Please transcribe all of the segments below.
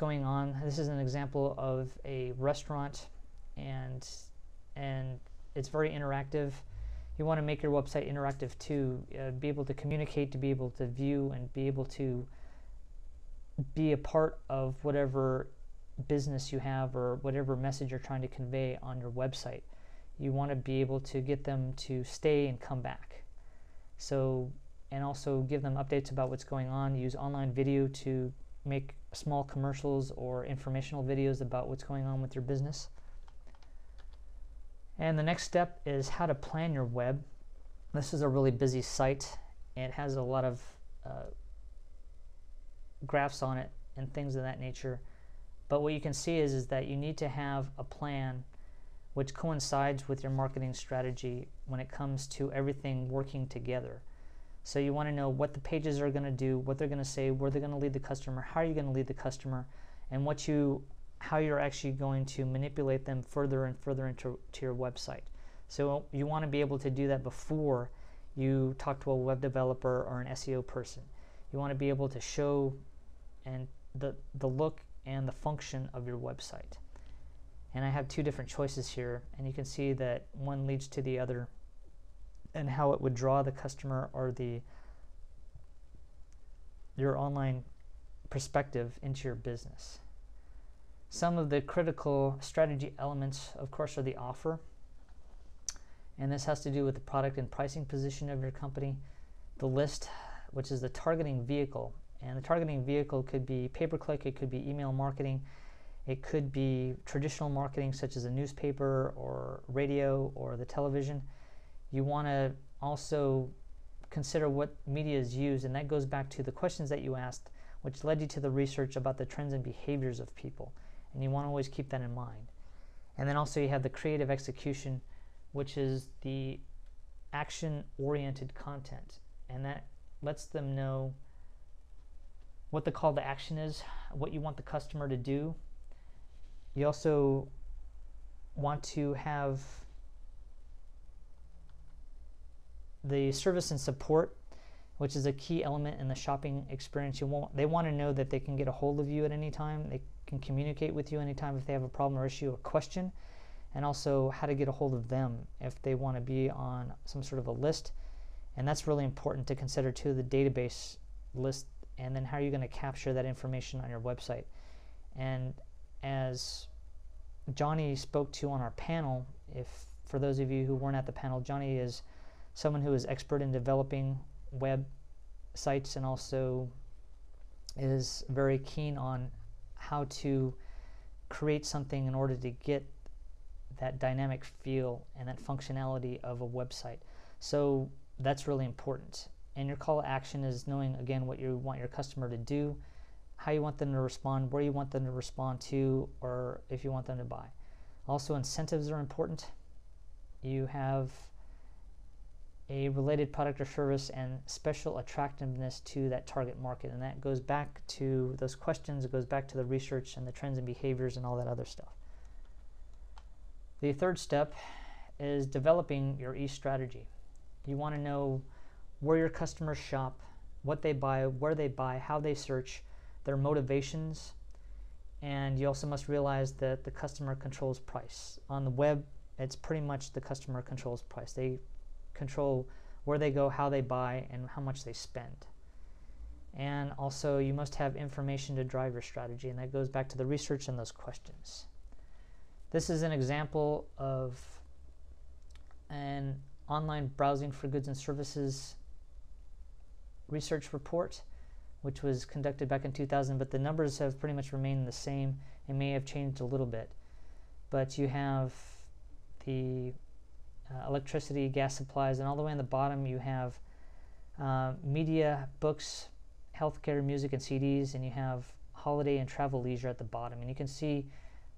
going on. This is an example of a restaurant, and and it's very interactive. You want to make your website interactive too, uh, be able to communicate, to be able to view, and be able to be a part of whatever business you have or whatever message you're trying to convey on your website. You want to be able to get them to stay and come back. So, and also give them updates about what's going on. Use online video to make small commercials or informational videos about what's going on with your business. And the next step is how to plan your web. This is a really busy site. It has a lot of uh, graphs on it and things of that nature. But what you can see is, is that you need to have a plan which coincides with your marketing strategy when it comes to everything working together. So you want to know what the pages are going to do, what they're going to say, where they're going to lead the customer, how are you going to lead the customer, and what you how you're actually going to manipulate them further and further into to your website. So you want to be able to do that before you talk to a web developer or an SEO person. You want to be able to show and the the look and the function of your website. And I have two different choices here, and you can see that one leads to the other and how it would draw the customer or the your online perspective into your business. Some of the critical strategy elements, of course, are the offer. And this has to do with the product and pricing position of your company, the list, which is the targeting vehicle. And the targeting vehicle could be pay per click, it could be email marketing, it could be traditional marketing, such as a newspaper or radio or the television you want to also consider what media is used, and that goes back to the questions that you asked, which led you to the research about the trends and behaviors of people. And you want to always keep that in mind. And then also you have the creative execution, which is the action oriented content. And that lets them know what the call to action is, what you want the customer to do. You also want to have the service and support, which is a key element in the shopping experience. You want they want to know that they can get a hold of you at any time. They can communicate with you anytime if they have a problem or issue or question, and also how to get a hold of them if they want to be on some sort of a list. And that's really important to consider too the database list and then how are you going to capture that information on your website. And as Johnny spoke to on our panel, if for those of you who weren't at the panel, Johnny is someone who is expert in developing web sites and also is very keen on how to create something in order to get that dynamic feel and that functionality of a website. So that's really important. And your call to action is knowing again what you want your customer to do, how you want them to respond, where you want them to respond to, or if you want them to buy. Also, incentives are important. You have a related product or service and special attractiveness to that target market. And that goes back to those questions, it goes back to the research and the trends and behaviors and all that other stuff. The third step is developing your e strategy. You want to know where your customers shop, what they buy, where they buy, how they search, their motivations, and you also must realize that the customer controls price. On the web, it's pretty much the customer controls price. They control where they go, how they buy, and how much they spend. And also, you must have information to drive your strategy, and that goes back to the research and those questions. This is an example of an online browsing for goods and services research report, which was conducted back in 2000, but the numbers have pretty much remained the same. It may have changed a little bit. But you have the uh, electricity, gas supplies, and all the way on the bottom you have uh, media, books, healthcare, music, and CDs, and you have holiday and travel leisure at the bottom. And you can see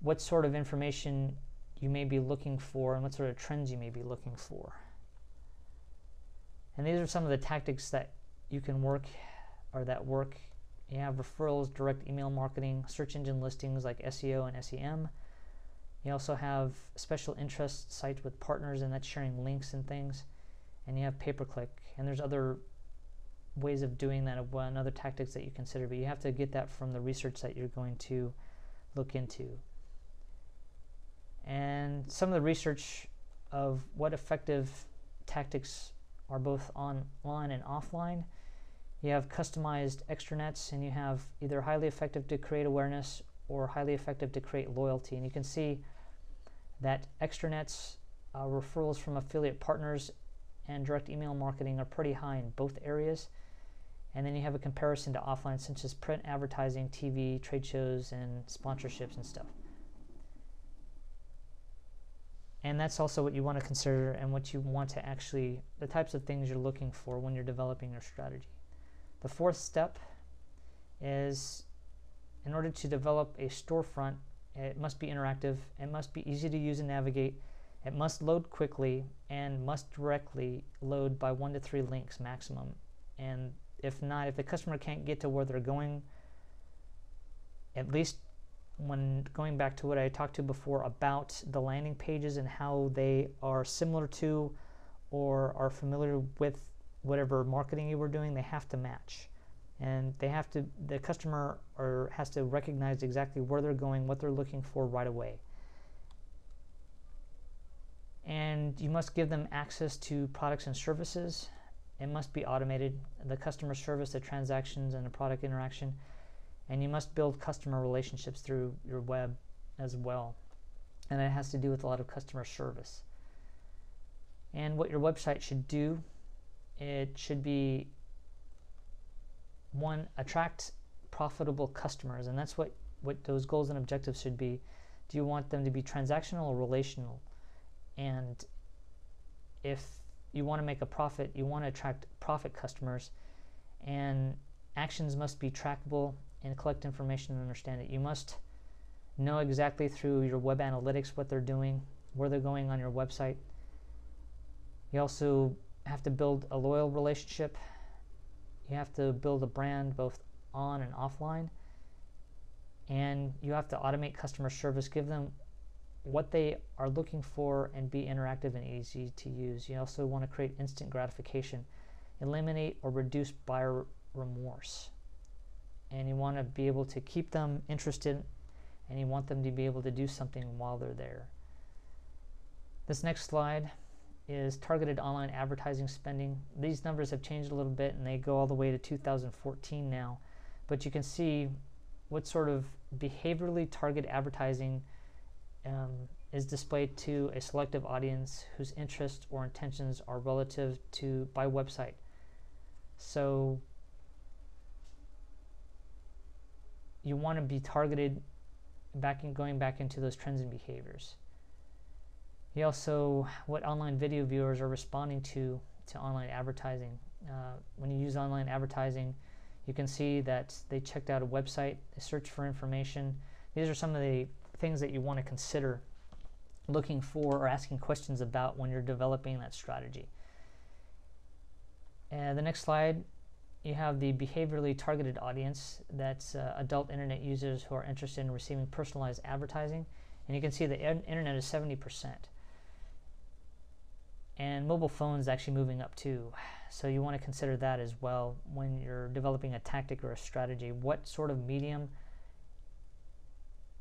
what sort of information you may be looking for and what sort of trends you may be looking for. And these are some of the tactics that you can work or that work. You have referrals, direct email marketing, search engine listings like SEO and SEM, you also have special interest sites with partners, and that's sharing links and things. And you have pay per click, and there's other ways of doing that and other tactics that you consider, but you have to get that from the research that you're going to look into. And some of the research of what effective tactics are both online and offline. You have customized extranets, and you have either highly effective to create awareness or highly effective to create loyalty. And you can see that extranets, uh, referrals from affiliate partners, and direct email marketing are pretty high in both areas. And then you have a comparison to offline, such as print advertising, TV, trade shows, and sponsorships and stuff. And that's also what you want to consider and what you want to actually, the types of things you're looking for when you're developing your strategy. The fourth step is in order to develop a storefront, it must be interactive, it must be easy to use and navigate, it must load quickly, and must directly load by one to three links maximum. And if not, if the customer can't get to where they're going, at least when going back to what I talked to before about the landing pages and how they are similar to or are familiar with whatever marketing you were doing, they have to match. And they have to, the customer or has to recognize exactly where they're going, what they're looking for right away. And you must give them access to products and services. It must be automated. The customer service, the transactions, and the product interaction and you must build customer relationships through your web as well. And it has to do with a lot of customer service. And what your website should do, it should be one, attract profitable customers. And that's what, what those goals and objectives should be. Do you want them to be transactional or relational? And if you want to make a profit, you want to attract profit customers. And actions must be trackable and collect information and understand it. You must know exactly through your web analytics what they're doing, where they're going on your website. You also have to build a loyal relationship. You have to build a brand both on and offline. And you have to automate customer service, give them what they are looking for, and be interactive and easy to use. You also want to create instant gratification, eliminate or reduce buyer remorse and you want to be able to keep them interested and you want them to be able to do something while they're there. This next slide is targeted online advertising spending. These numbers have changed a little bit and they go all the way to 2014 now, but you can see what sort of behaviorally targeted advertising um, is displayed to a selective audience whose interests or intentions are relative to by website. So you want to be targeted back in going back into those trends and behaviors. You also what online video viewers are responding to to online advertising. Uh, when you use online advertising, you can see that they checked out a website, they searched for information. These are some of the things that you want to consider looking for or asking questions about when you're developing that strategy. And the next slide you have the behaviorally targeted audience that's uh, adult internet users who are interested in receiving personalized advertising and you can see the internet is 70% and mobile phones actually moving up too so you want to consider that as well when you're developing a tactic or a strategy what sort of medium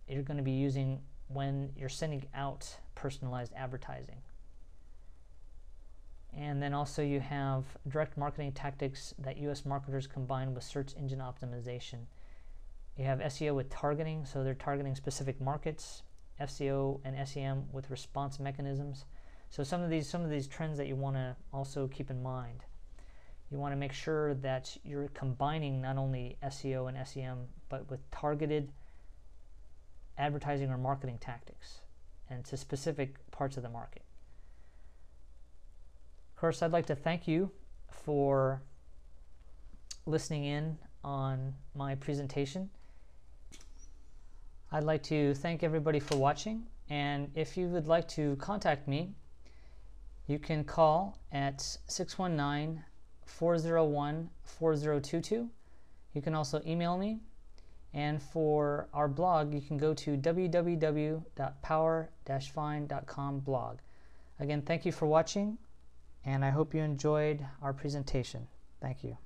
you're going to be using when you're sending out personalized advertising and then also you have direct marketing tactics that US marketers combine with search engine optimization. You have SEO with targeting, so they're targeting specific markets, SEO and SEM with response mechanisms. So some of these some of these trends that you want to also keep in mind. You want to make sure that you're combining not only SEO and SEM but with targeted advertising or marketing tactics and to specific parts of the market Of course, I'd like to thank you for listening in on my presentation. I'd like to thank everybody for watching, and if you would like to contact me, you can call at 619 401 4022. You can also email me. And for our blog, you can go to www.power-find.com blog. Again, thank you for watching and I hope you enjoyed our presentation. Thank you.